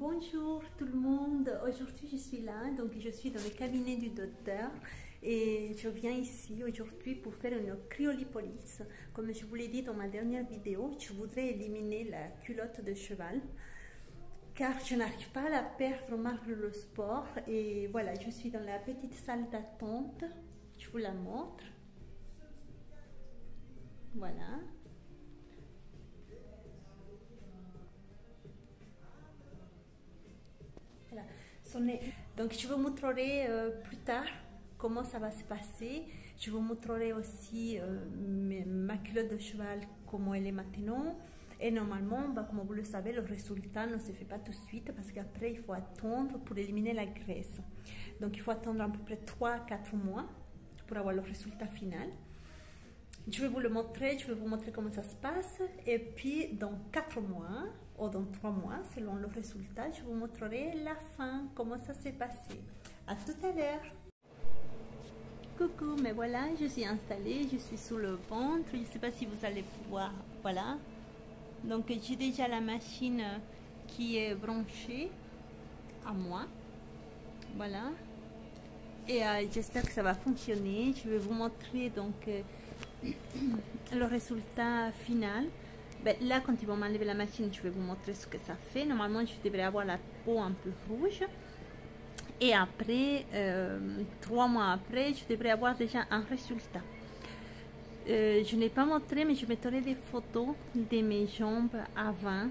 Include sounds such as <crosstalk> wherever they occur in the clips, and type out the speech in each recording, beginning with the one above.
Bonjour tout le monde, aujourd'hui je suis là, donc je suis dans le cabinet du docteur et je viens ici aujourd'hui pour faire une cryolipolyse. Comme je vous l'ai dit dans ma dernière vidéo, je voudrais éliminer la culotte de cheval car je n'arrive pas à la perdre malgré le sport et voilà, je suis dans la petite salle d'attente, je vous la montre. Voilà. Donc, je vous montrerai euh, plus tard comment ça va se passer. Je vous montrerai aussi euh, ma culotte de cheval, comment elle est maintenant. Et normalement, bah, comme vous le savez, le résultat ne se fait pas tout de suite parce qu'après, il faut attendre pour éliminer la graisse. Donc, il faut attendre à peu près 3-4 mois pour avoir le résultat final. Je vais vous le montrer, je vais vous montrer comment ça se passe. Et puis, dans 4 mois, dans trois mois, selon le résultat, je vous montrerai la fin, comment ça s'est passé. À tout à l'heure. Coucou, mais voilà, je suis installée, je suis sous le ventre, je ne sais pas si vous allez pouvoir, voilà. Donc j'ai déjà la machine qui est branchée à moi, voilà. Et euh, j'espère que ça va fonctionner. Je vais vous montrer donc euh, <clears throat> le résultat final. Ben, là, quand ils vont m'enlever la machine, je vais vous montrer ce que ça fait. Normalement, je devrais avoir la peau un peu rouge. Et après, euh, trois mois après, je devrais avoir déjà un résultat. Euh, je n'ai pas montré, mais je mettrai des photos de mes jambes avant.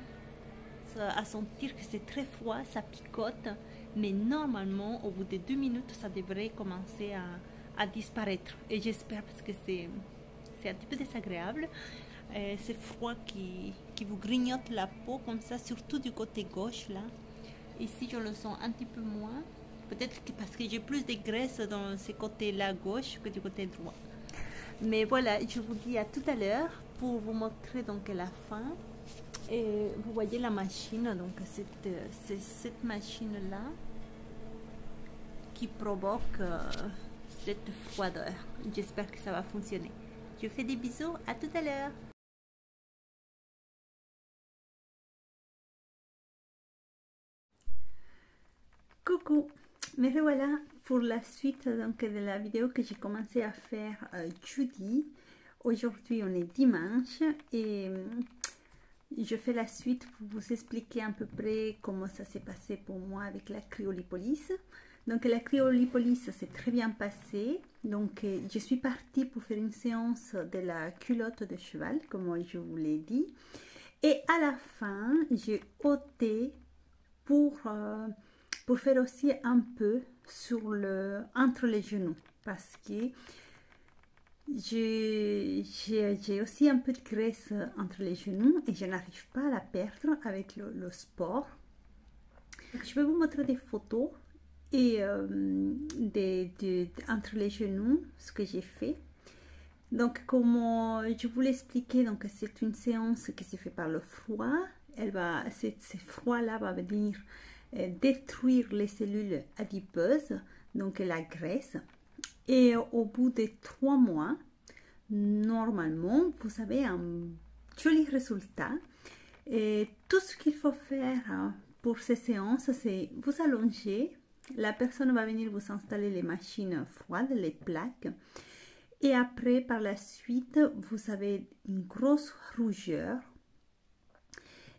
À sentir que c'est très froid, ça picote. Mais normalement, au bout de deux minutes, ça devrait commencer à, à disparaître. Et j'espère parce que c'est un petit peu désagréable. Euh, c'est froid qui, qui vous grignote la peau comme ça, surtout du côté gauche là. Ici, je le sens un petit peu moins. Peut-être parce que j'ai plus de graisse dans ce côté-là gauche que du côté droit. Mais voilà, je vous dis à tout à l'heure pour vous montrer donc la fin. Et vous voyez la machine, donc c'est cette machine-là qui provoque euh, cette froideur. J'espère que ça va fonctionner. Je fais des bisous, à tout à l'heure. Coucou, me revoilà pour la suite donc, de la vidéo que j'ai commencé à faire euh, jeudi. Aujourd'hui on est dimanche et euh, je fais la suite pour vous expliquer à peu près comment ça s'est passé pour moi avec la cryolipolyse. Donc la cryolipolyse s'est très bien passé. Donc euh, je suis partie pour faire une séance de la culotte de cheval, comme je vous l'ai dit. Et à la fin, j'ai ôté pour pour faire aussi un peu sur le, entre les genoux parce que j'ai aussi un peu de graisse entre les genoux et je n'arrive pas à la perdre avec le, sport. je vais vous montrer des photos et euh, entre les genoux ce que j'ai fait. Donc comme je vous l'expliquais, donc c'est une séance qui se fait par le froid. Elle va, ce froid là va venir détruire les cellules adipeuses, donc la graisse. Et au bout de trois mois, normalement, vous avez un joli résultat. Et tout ce qu'il faut faire hein, pour ces séances, c'est vous allonger. La personne va venir vous installer les machines froides, les plaques. Et après, par la suite, vous avez une grosse rougeur.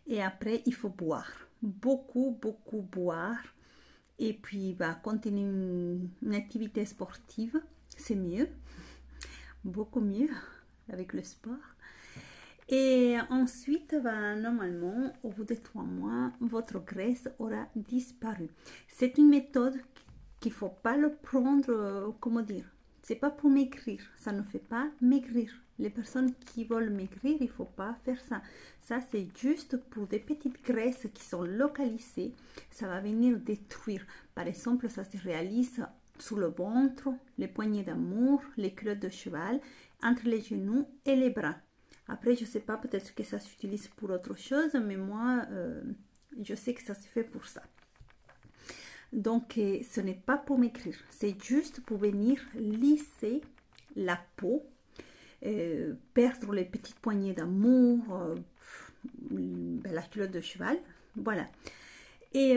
Et après, il faut boire beaucoup, beaucoup boire et puis va continuer une, activité sportive, c'est mieux, beaucoup mieux avec le sport. Et ensuite, va, normalement, au bout de trois mois, votre graisse aura disparu. C'est une méthode qu'il faut pas le prendre, euh, comment dire, c'est pas pour maigrir, ça ne fait pas maigrir. Les personnes qui veulent maigrir, il faut pas faire ça. Ça, c'est juste pour des petites graisses qui sont localisées. Ça va venir détruire. Par exemple, ça se réalise sous le ventre, les poignées d'amour, les culottes de cheval, entre les genoux et les bras. Après, je sais pas, peut-être que ça s'utilise pour autre chose, mais moi, euh, je sais que ça se fait pour ça. Donc, euh, ce n'est pas pour maigrir, c'est juste pour venir lisser la peau, euh, perdre les petites poignées d'amour, euh, ben, la culotte de cheval, voilà. Et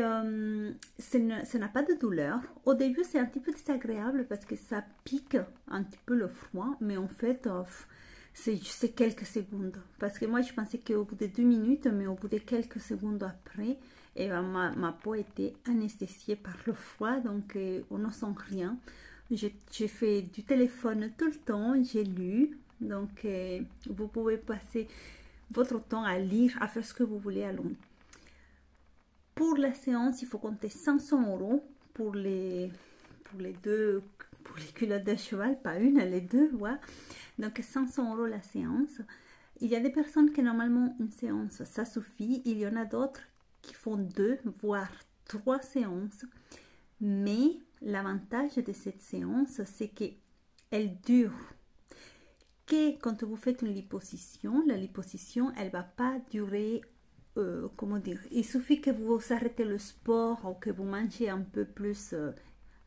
ça n'a pas de douleur. Au début, c'est un petit peu désagréable parce que ça pique un petit peu le froid, mais en fait, c'est quelques secondes. Parce que moi, je pensais qu'au bout de deux minutes, mais au bout de quelques secondes après, eh ben, ma, peau était anesthésiée par le froid, donc euh, on ne sent rien. J'ai fait du téléphone tout le temps, j'ai lu, donc euh, vous pouvez passer votre temps à lire, à faire ce que vous voulez à Londres. Pour la séance, il faut compter 500 euros pour les, pour les deux, pour les culottes de cheval, pas une, les deux, voilà. Donc 500 euros la séance. Il y a des personnes qui normalement une séance, ça suffit. Il y en a d'autres qui font deux, voire trois séances. Mais l'avantage de cette séance, c'est qu'elle dure. Que quand vous faites une liposition, la liposition, elle va pas durer, euh, comment dire, il suffit que vous arrêtez le sport ou que vous mangez un peu plus, euh,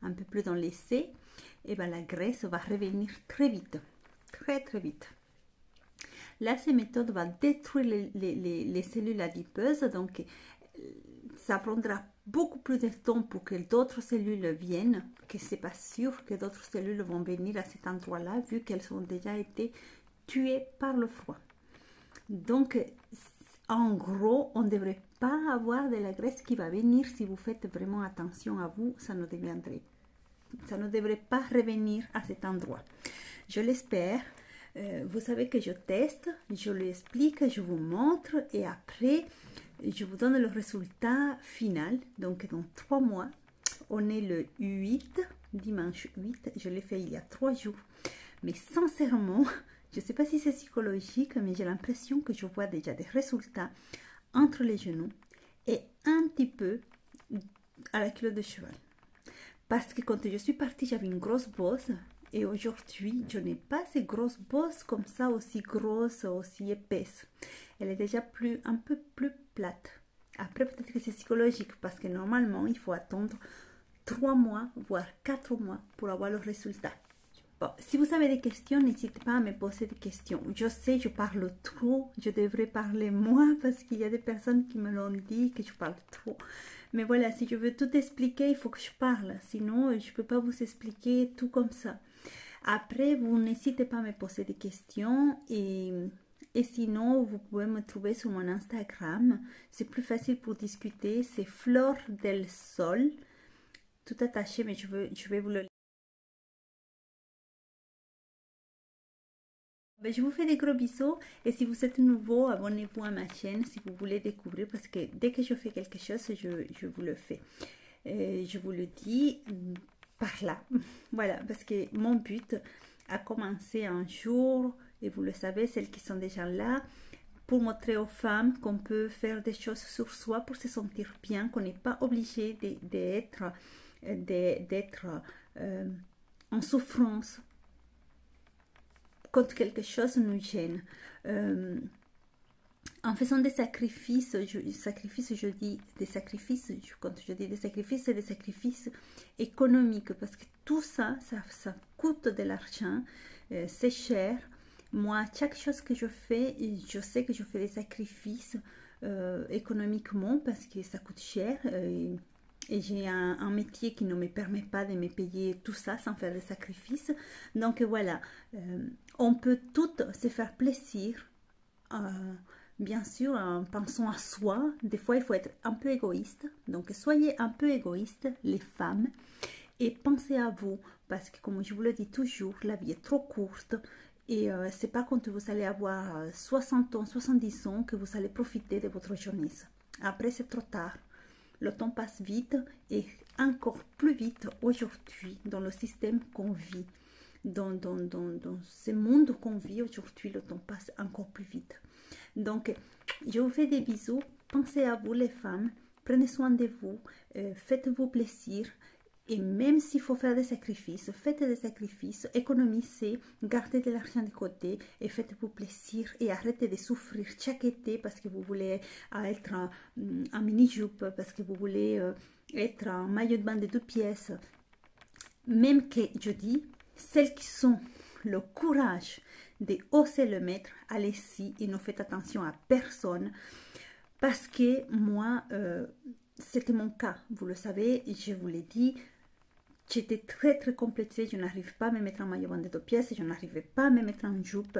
un peu plus dans l'essai, et ben la graisse va revenir très vite, très très vite. Là, cette méthode va détruire les, les, les cellules adipeuses, donc ça prendra beaucoup plus de temps pour que d'autres cellules viennent, que c'est pas sûr que d'autres cellules vont venir à cet endroit-là, vu qu'elles ont déjà été tuées par le froid. Donc, en gros, on ne devrait pas avoir de la graisse qui va venir si vous faites vraiment attention à vous, ça ne deviendrait, ça ne devrait pas revenir à cet endroit. Je l'espère. Euh, vous savez que je teste, je l'explique, je vous montre et après, je vous donne le résultat final. Donc, dans trois mois, on est le 8, dimanche 8. Je l'ai fait il y a trois jours. Mais sincèrement, <laughs> je ne sais pas si c'est psychologique, mais j'ai l'impression que je vois déjà des résultats entre les genoux et un petit peu à la culotte de cheval. Parce que quand je suis partie, j'avais une grosse bosse. Et aujourd'hui, je n'ai pas ces grosses bosses comme ça, aussi grosses, aussi épaisses. Elle est déjà plus, un peu plus Après, peut-être que c'est psychologique parce que normalement, il faut attendre trois mois, voire quatre mois pour avoir le résultat. Bon, si vous avez des questions, n'hésitez pas à me poser des questions. Je sais, je parle trop, je devrais parler moins parce qu'il y a des personnes qui me l'ont dit que je parle trop. Mais voilà, si je veux tout expliquer, il faut que je parle. Sinon, je ne peux pas vous expliquer tout comme ça. Après, vous n'hésitez pas à me poser des questions et, et sinon, vous pouvez me trouver sur mon Instagram. C'est plus facile pour discuter. C'est Flore del Sol. Tout attaché, mais je, veux, je vais vous le Ben, je vous fais des gros bisous et si vous êtes nouveau, abonnez-vous à ma chaîne si vous voulez découvrir parce que dès que je fais quelque chose, je, je vous le fais. Et je vous le dis par là. <laughs> voilà, parce que mon but a commencé un jour, et vous le savez, celles qui sont déjà là, pour montrer aux femmes qu'on peut faire des choses sur soi pour se sentir bien, qu'on n'est pas obligé d'être euh, en souffrance quand quelque chose nous gêne. Euh, en faisant des sacrifices, je, sacrifices, je dis des sacrifices, quand je dis des sacrifices, c'est des sacrifices économiques, parce que tout ça, ça, coûte de l'argent, euh, c'est cher. Moi, chaque chose que je fais, je sais que je fais des sacrifices euh, économiquement parce que ça coûte cher. Euh, et j'ai un, un, métier qui ne me permet pas de me payer tout ça sans faire des sacrifices. Donc voilà, on peut toutes se faire plaisir bien sûr, en pensant à soi, des fois il faut être un peu égoïste. Donc soyez un peu égoïste, les femmes, et pensez à vous, parce que comme je vous le dis toujours, la vie est trop courte. Et euh, c'est pas quand vous allez avoir 60 ans, 70 ans que vous allez profiter de votre jeunesse. Après, c'est trop tard. Le temps passe vite et encore plus vite aujourd'hui dans le système qu'on vit. Dans, dans, dans, dans ce monde qu'on vit aujourd'hui, le temps passe encore plus vite. Donc, je vous fais des bisous. Pensez à vous les femmes. Prenez soin de vous. Euh, faites-vous plaisir. Et même s'il faut faire des sacrifices, faites des sacrifices, économisez, gardez de l'argent de côté et faites-vous plaisir et arrêtez de souffrir chaque été parce que vous voulez être en, mini-jupe, parce que vous voulez euh, être en maillot de bain de deux pièces. Même que je dis, celles qui sont le courage de oser le mettre, allez-y et ne faites attention à personne. Parce que moi, euh, c'était mon cas, vous le savez, je vous l'ai dit, j'étais très très complexée, je n'arrive pas à me mettre en maillot de pièces, je n'arrivais pas à me mettre en jupe.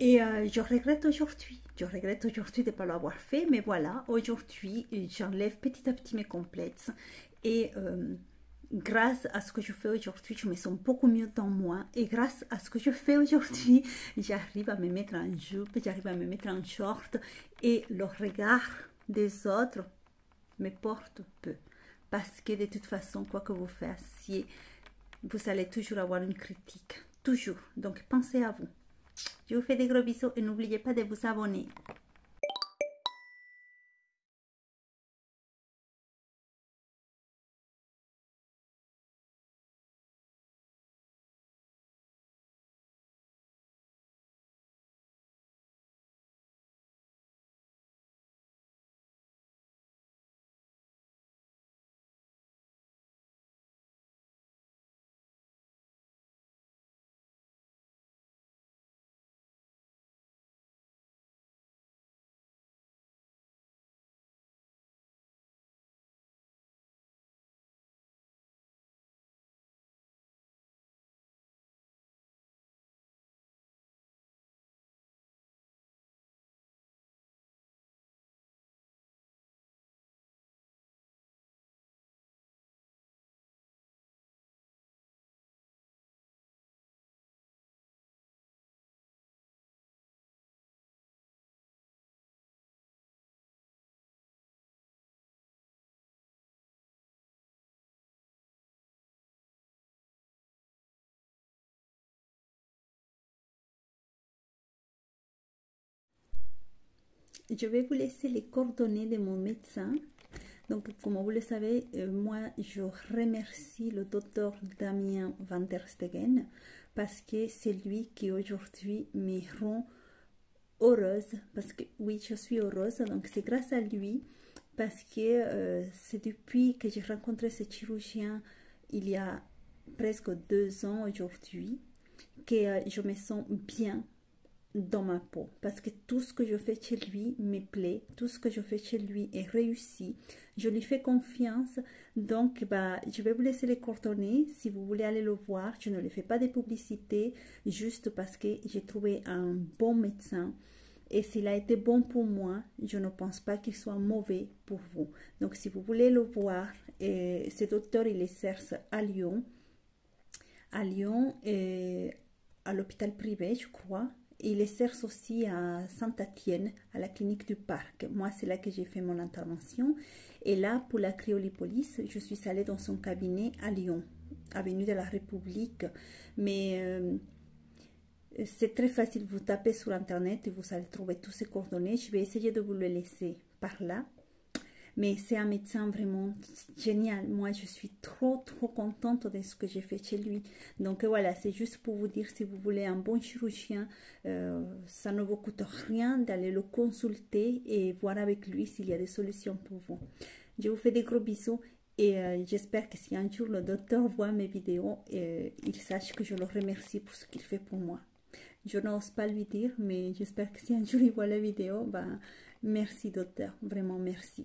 Et euh, je regrette aujourd'hui, je regrette aujourd'hui de ne pas l'avoir fait, mais voilà, aujourd'hui, j'enlève petit à petit mes complexes. Et euh, grâce à ce que je fais aujourd'hui, je me sens beaucoup mieux dans moi. Et grâce à ce que je fais aujourd'hui, <laughs> j'arrive à me mettre en jupe, j'arrive à me mettre en short. Et le regard des autres me porte peu. Parce que de toute façon, quoi que vous fassiez, vous allez toujours avoir une critique. Toujours. Donc pensez à vous. Je vous fais des gros bisous et n'oubliez pas de vous abonner. Je vais vous laisser les coordonnées de mon médecin. Donc, comme vous le savez, euh, moi, je remercie le docteur Damien van der Stegen parce que c'est lui qui aujourd'hui me rend heureuse. Parce que oui, je suis heureuse. Donc, c'est grâce à lui parce que euh, c'est depuis que j'ai rencontré ce chirurgien il y a presque deux ans aujourd'hui que euh, je me sens bien dans ma peau. Parce que tout ce que je fais chez lui me plaît, tout ce que je fais chez lui est réussi, je lui fais confiance, donc bah, je vais vous laisser les coordonnées. Si vous voulez aller le voir, je ne lui fais pas de publicité juste parce que j'ai trouvé un bon médecin. Et s'il a été bon pour moi, je ne pense pas qu'il soit mauvais pour vous. Donc si vous voulez le voir, et ce docteur il exerce à Lyon, à Lyon et à l'hôpital privé je crois, il exerce aussi à Saint-Étienne, à la clinique du parc. Moi, c'est là que j'ai fait mon intervention. Et là, pour la cryolipolis, je suis allée dans son cabinet à Lyon, avenue de la République. Mais euh, c'est très facile, vous tapez sur Internet et vous allez trouver tous ces coordonnées. Je vais essayer de vous le laisser par là. Mais c'est un médecin vraiment génial. Moi, je suis trop, trop contente de ce que j'ai fait chez lui. Donc voilà, c'est juste pour vous dire, si vous voulez un bon chirurgien, euh, ça ne vous coûte rien d'aller le consulter et voir avec lui s'il y a des solutions pour vous. Je vous fais des gros bisous et euh, j'espère que si un jour le docteur voit mes vidéos, euh, il sache que je le remercie pour ce qu'il fait pour moi. Je n'ose pas lui dire, mais j'espère que si un jour il voit la vidéo, ben, merci docteur, vraiment merci.